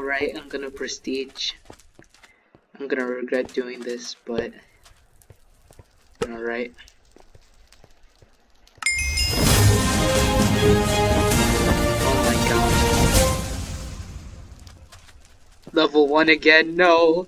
Alright, I'm gonna prestige. I'm gonna regret doing this, but alright. Oh my god. Level 1 again, no!